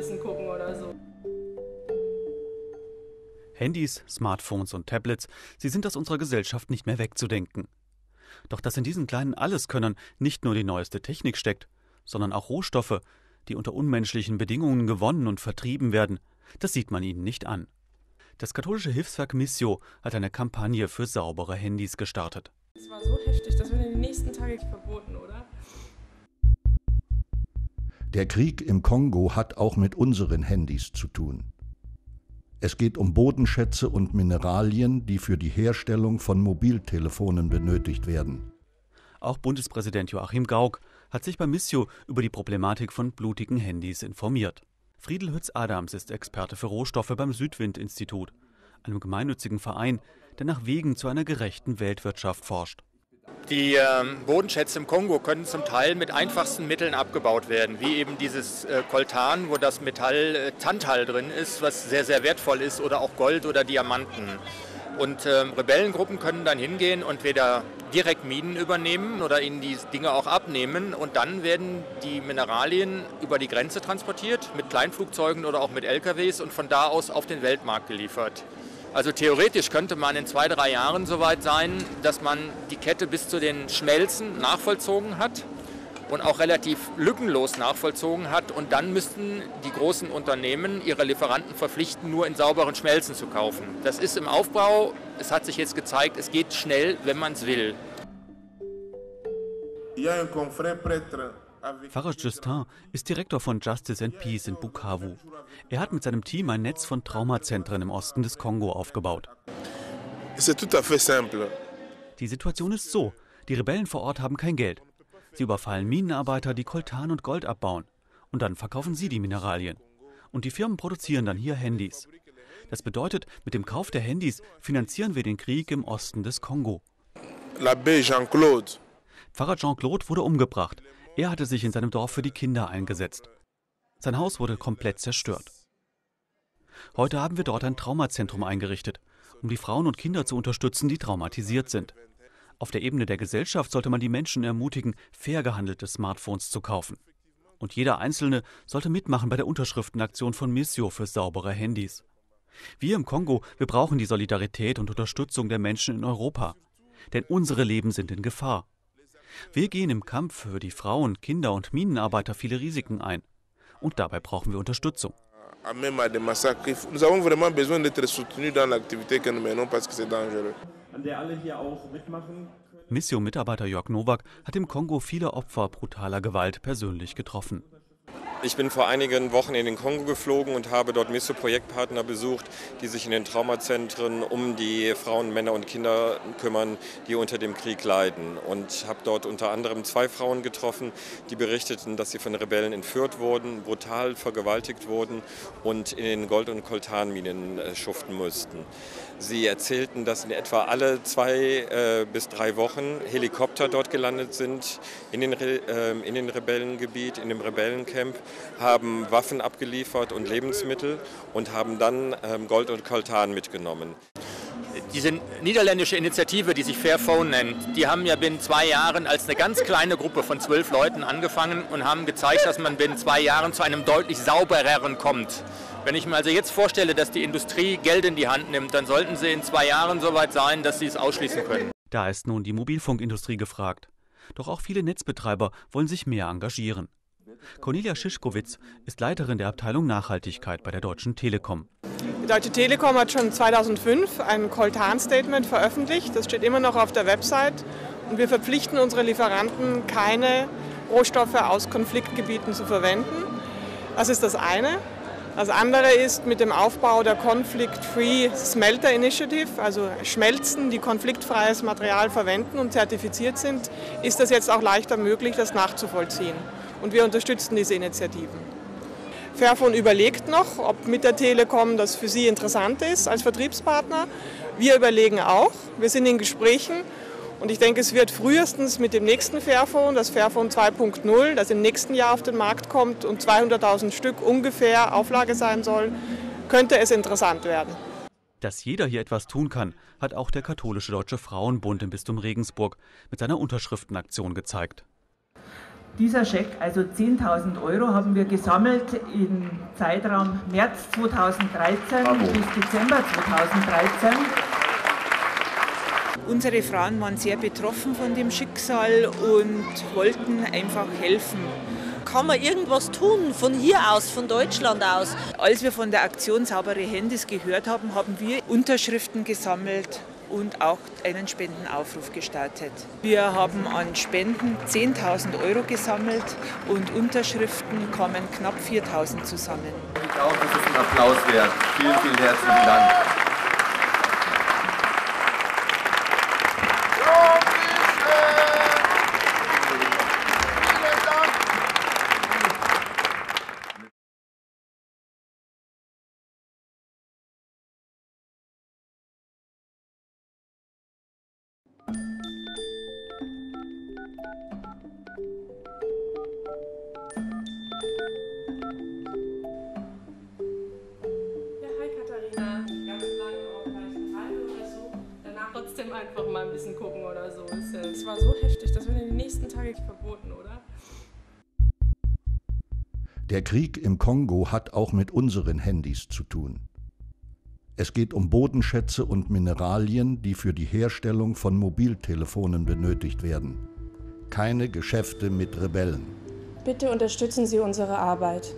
bisschen gucken oder so. Handys, Smartphones und Tablets, sie sind aus unserer Gesellschaft nicht mehr wegzudenken. Doch dass in diesen kleinen Alleskönnern nicht nur die neueste Technik steckt, sondern auch Rohstoffe, die unter unmenschlichen Bedingungen gewonnen und vertrieben werden, das sieht man ihnen nicht an. Das katholische Hilfswerk Missio hat eine Kampagne für saubere Handys gestartet. Es war so heftig, das wird in den nächsten Tagen verboten, oder? Der Krieg im Kongo hat auch mit unseren Handys zu tun. Es geht um Bodenschätze und Mineralien, die für die Herstellung von Mobiltelefonen benötigt werden. Auch Bundespräsident Joachim Gauck hat sich bei Missio über die Problematik von blutigen Handys informiert. Friedel Hütz-Adams ist Experte für Rohstoffe beim Südwind-Institut, einem gemeinnützigen Verein, der nach Wegen zu einer gerechten Weltwirtschaft forscht. Die ähm, Bodenschätze im Kongo können zum Teil mit einfachsten Mitteln abgebaut werden, wie eben dieses äh, Koltan, wo das Metall äh, Tantal drin ist, was sehr, sehr wertvoll ist, oder auch Gold oder Diamanten. Und ähm, Rebellengruppen können dann hingehen und weder direkt Minen übernehmen oder ihnen die Dinge auch abnehmen. Und dann werden die Mineralien über die Grenze transportiert mit Kleinflugzeugen oder auch mit LKWs und von da aus auf den Weltmarkt geliefert. Also theoretisch könnte man in zwei, drei Jahren so weit sein, dass man die Kette bis zu den Schmelzen nachvollzogen hat und auch relativ lückenlos nachvollzogen hat. Und dann müssten die großen Unternehmen ihre Lieferanten verpflichten, nur in sauberen Schmelzen zu kaufen. Das ist im Aufbau, es hat sich jetzt gezeigt, es geht schnell, wenn man es will. Pfarrer Justin ist Direktor von Justice and Peace in Bukavu. Er hat mit seinem Team ein Netz von Traumazentren im Osten des Kongo aufgebaut. Die Situation ist so: Die Rebellen vor Ort haben kein Geld. Sie überfallen Minenarbeiter, die Koltan und Gold abbauen. Und dann verkaufen sie die Mineralien. Und die Firmen produzieren dann hier Handys. Das bedeutet, mit dem Kauf der Handys finanzieren wir den Krieg im Osten des Kongo. Jean-Claude. Pfarrer Jean-Claude wurde umgebracht. Er hatte sich in seinem Dorf für die Kinder eingesetzt. Sein Haus wurde komplett zerstört. Heute haben wir dort ein Traumazentrum eingerichtet, um die Frauen und Kinder zu unterstützen, die traumatisiert sind. Auf der Ebene der Gesellschaft sollte man die Menschen ermutigen, fair gehandelte Smartphones zu kaufen. Und jeder Einzelne sollte mitmachen bei der Unterschriftenaktion von Missio für saubere Handys. Wir im Kongo, wir brauchen die Solidarität und Unterstützung der Menschen in Europa. Denn unsere Leben sind in Gefahr. Wir gehen im Kampf für die Frauen, Kinder und Minenarbeiter viele Risiken ein. Und dabei brauchen wir Unterstützung. Nous avons vraiment besoin d'être soutenus dans l'activité que nous menons parce que c'est dangereux. An der alle hier auch mitmachen können. Mission-Mitarbeiter Jörg Nowak hat im Kongo viele Opfer brutaler Gewalt persönlich getroffen. Ich bin vor einigen Wochen in den Kongo geflogen und habe dort MISO-Projektpartner besucht, die sich in den Traumazentren um die Frauen, Männer und Kinder kümmern, die unter dem Krieg leiden. Und habe dort unter anderem zwei Frauen getroffen, die berichteten, dass sie von Rebellen entführt wurden, brutal vergewaltigt wurden und in den Gold- und Koltanminen äh, schuften mussten. Sie erzählten, dass in etwa alle zwei äh, bis drei Wochen Helikopter dort gelandet sind in den, Re äh, in den Rebellengebiet, in dem Rebellencamp, haben Waffen abgeliefert und Lebensmittel und haben dann ähm, Gold und Koltan mitgenommen. Diese niederländische Initiative, die sich Fairphone nennt, die haben ja binnen zwei Jahren als eine ganz kleine Gruppe von zwölf Leuten angefangen und haben gezeigt, dass man binnen zwei Jahren zu einem deutlich saubereren kommt. Wenn ich mir also jetzt vorstelle, dass die Industrie Geld in die Hand nimmt, dann sollten sie in zwei Jahren so weit sein, dass sie es ausschließen können. Da ist nun die Mobilfunkindustrie gefragt. Doch auch viele Netzbetreiber wollen sich mehr engagieren. Cornelia Schischkowitz ist Leiterin der Abteilung Nachhaltigkeit bei der Deutschen Telekom. Die Deutsche Telekom hat schon 2005 ein Coltan-Statement veröffentlicht. Das steht immer noch auf der Website. Und wir verpflichten unsere Lieferanten, keine Rohstoffe aus Konfliktgebieten zu verwenden. Das ist das eine. Das andere ist mit dem Aufbau der Conflict-Free Smelter Initiative, also Schmelzen, die konfliktfreies Material verwenden und zertifiziert sind, ist das jetzt auch leichter möglich, das nachzuvollziehen. Und wir unterstützen diese Initiativen. Fairphone überlegt noch, ob mit der Telekom das für Sie interessant ist als Vertriebspartner. Wir überlegen auch. Wir sind in Gesprächen und ich denke, es wird frühestens mit dem nächsten Fairphone, das Fairphone 2.0, das im nächsten Jahr auf den Markt kommt und 200.000 Stück ungefähr Auflage sein soll, könnte es interessant werden. Dass jeder hier etwas tun kann, hat auch der katholische Deutsche Frauenbund im Bistum Regensburg mit seiner Unterschriftenaktion gezeigt. Dieser Scheck, also 10.000 Euro, haben wir gesammelt im Zeitraum März 2013 Bravo. bis Dezember 2013. Unsere Frauen waren sehr betroffen von dem Schicksal und wollten einfach helfen. Kann man irgendwas tun von hier aus, von Deutschland aus? Als wir von der Aktion Saubere Handys gehört haben, haben wir Unterschriften gesammelt und auch einen Spendenaufruf gestartet. Wir haben an Spenden 10.000 Euro gesammelt und Unterschriften kamen knapp 4.000 zusammen. Ich glaube, das ist ein Applaus wert. Vielen, vielen herzlichen Dank. Einfach mal ein bisschen gucken oder so. Es war so heftig, das wird in den nächsten Tagen verboten, oder? Der Krieg im Kongo hat auch mit unseren Handys zu tun. Es geht um Bodenschätze und Mineralien, die für die Herstellung von Mobiltelefonen benötigt werden. Keine Geschäfte mit Rebellen. Bitte unterstützen Sie unsere Arbeit.